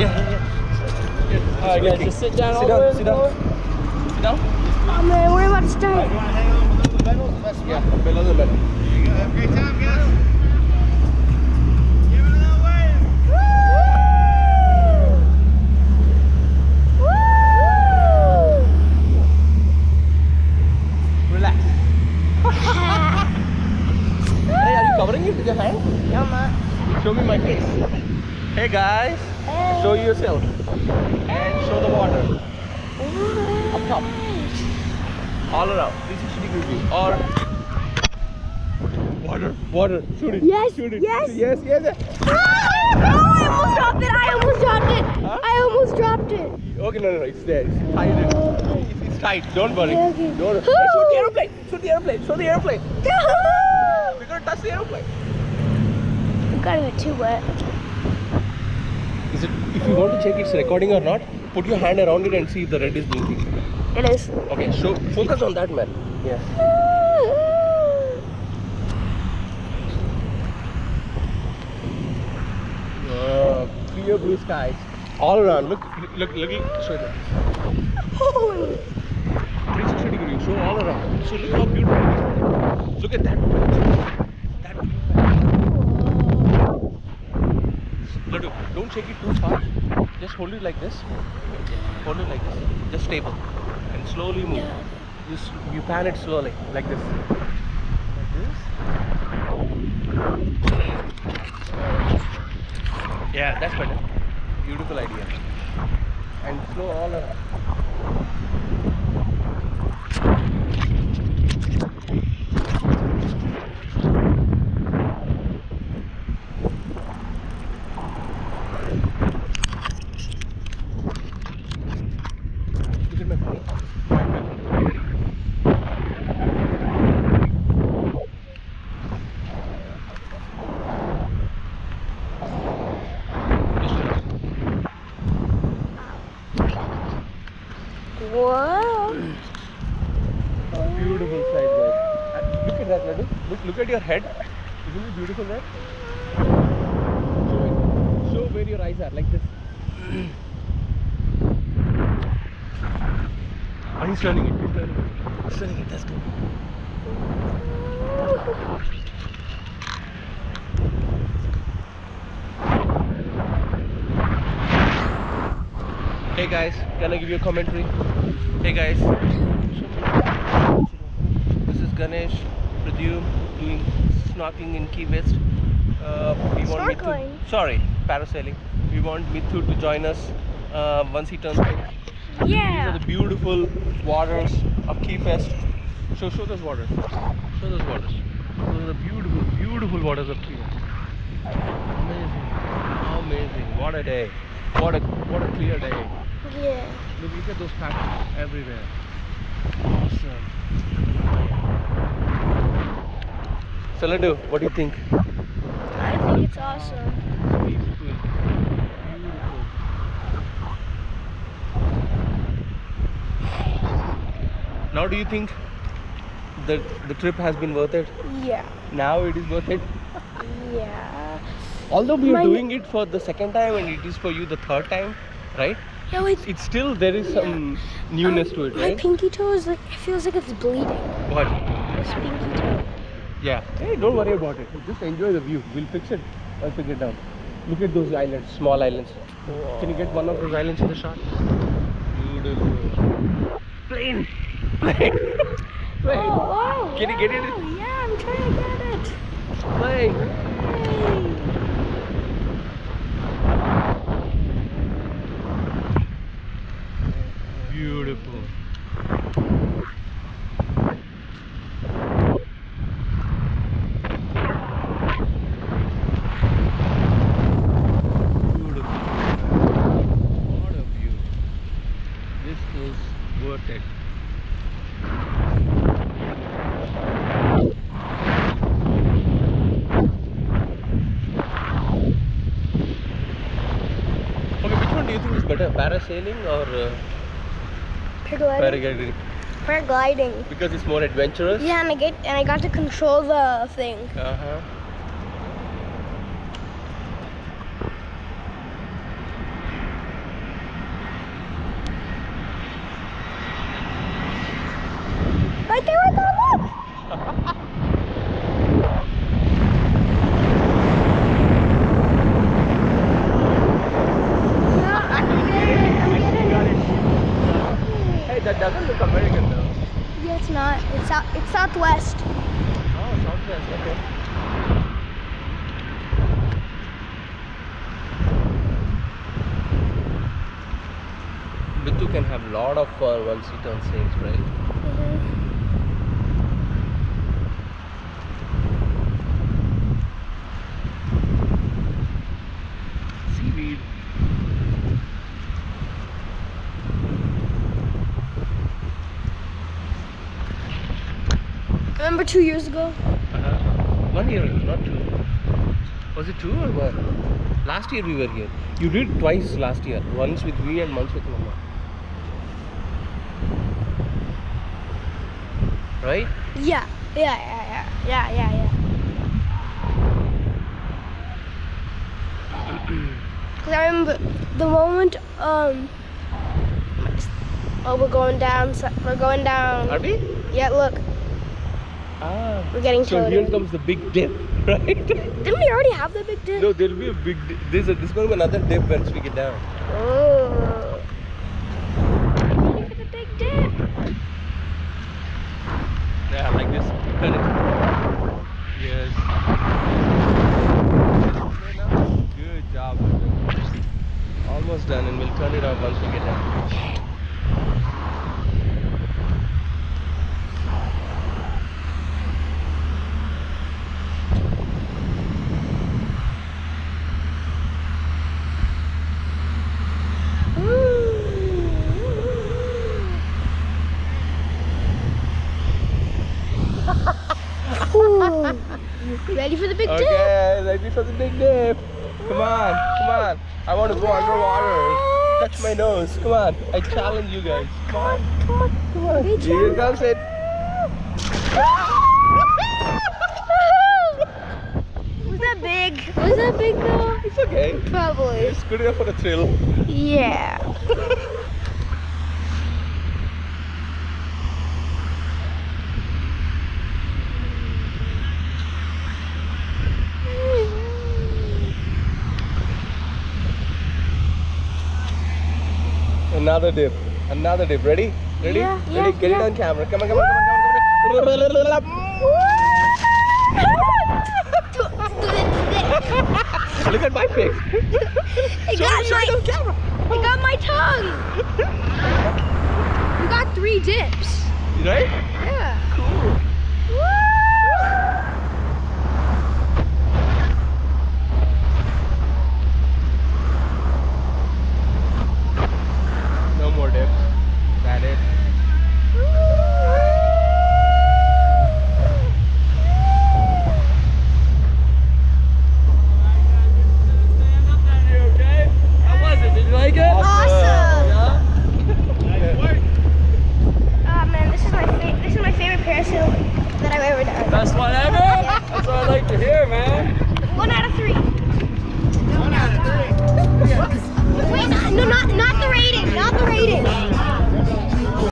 Yeah, yeah, yeah. Alright, guys, just sit down all Sit the down, way on sit the down. floor. Sit down. Oh man, we're about to start. Yeah, below the below. Great time, guys. Give it another wave. Relax. hey, are you covering it with your hand? No, I'm not. Show me my face. Hey guys, show yourself. And show the water. Up top. All around. 360 degree view. Or water. Water. Shoot it. Yes, Shoot it. yes. Yes, yes. yes. Oh, I almost dropped it. I almost dropped it. Huh? I almost dropped it. Okay, no, no, no. It's there. It's tight. It's, it's tight. Don't worry. Okay, okay. Don't. Hey, shoot the airplane. Shoot the airplane. Show the airplane. We're gonna touch the airplane. It got get too wet. Is it? If you want to check it's recording or not, put your hand around it and see if the red is blinking. It is. Okay, so Focus on that, man. Yes. Uh, clear blue skies all around. Look, look, look. look show them. Oh, 360 degree. Show all around. So look how beautiful it is. Look at that. That blue Laddu, don't shake it too far. Just hold it like this. Hold it like this. Just stable. And slowly move. Just you pan it slowly, like this. Like this. Yeah, that's better. Beautiful idea. And slow all around. Look at my phone. Whoa. Beautiful sight, guys. Look at that, Laddu. Look, look at your head. Isn't it beautiful there? Show. Show where your eyes are, like this. Oh, he's turning it. He's turning it. He's turning it. That's good. Hey guys, can I give you a commentary? Hey guys, this is Ganesh, Pradhyum doing snorkeling in Key West. Uh, we want Mithu, Snorkeling? sorry, parasailing. We want Mithu to join us uh, once he turns 10. These are the beautiful waters of Key West. Show, show those waters. Show those waters. Those are the beautiful, beautiful waters of Key West. Amazing. Amazing. What a day. What a what a clear day. Yeah. Look, look at those patterns everywhere. Awesome. So Laddu, what do you think? I think it's awesome. Peaceful. Beautiful. Now do you think that the trip has been worth it? Yeah. Now it is worth it? Yeah. Although we are My- doing it for the second time and it is for you the third time, right? Yeah, wait. It's still there is some newness um, to it, right? My pinky toe is like, it feels like it's bleeding. What? This pinky toe. Yeah. Hey, don't worry about it. Just enjoy the view. We'll fix it i'll we it down. Look at those islands, small islands. Can you get one of those islands in the shot? Beautiful. Plane. Plane. Plane. Oh, wow. Can you get it? Yeah, I'm trying to get it. Plane. Yay. Beautiful. Beautiful. What a view. This is worth it. Okay, which one do you think is better, parasailing or uh, Paragliding. paragliding? Paragliding. Because it's more adventurous. Yeah, and I get and I got to control the thing. Uh huh. Southwest. Oh, southwest, okay. Bittu can have lot of uh, one-seat on right? Mm -hmm. Remember two years ago? Uh-huh. One year, not two. Was it two or what? Last year we were here. You did twice last year. Once with me and once with Mama. Right? Yeah. Yeah, yeah, yeah. Yeah, yeah, yeah. Cause I remember the moment um oh we're going down we're going down Are we? yeah look Ah. we're getting So towed here in. comes the big dip, right? Didn't we already have the big dip? no, there'll be a big. Di- there's a, there's going to be another dip once we get down. Oh. I'm ready for the big dip. Yeah, like this. Turn it. Yes. Good job. Almost done, and we'll turn it off once we get down. Ready for the big dip? Okay, ready for the big dip. Come on, come on. I want to go underwater. Touch my nose. Come on. I challenge you guys. Come on. Come on, come on. Here comes it. Was that big? Was that big though? It's okay. Probably. It's good enough for the thrill. Yeah. Another dip. Another dip. Ready? Ready? Yeah, Ready? yeah, Get yeah. it on camera. Come on, come on, come on, come on, come on. Look at my face. it Show got it, show my it on camera. it got my tongue. We got three dips. Right? Yeah.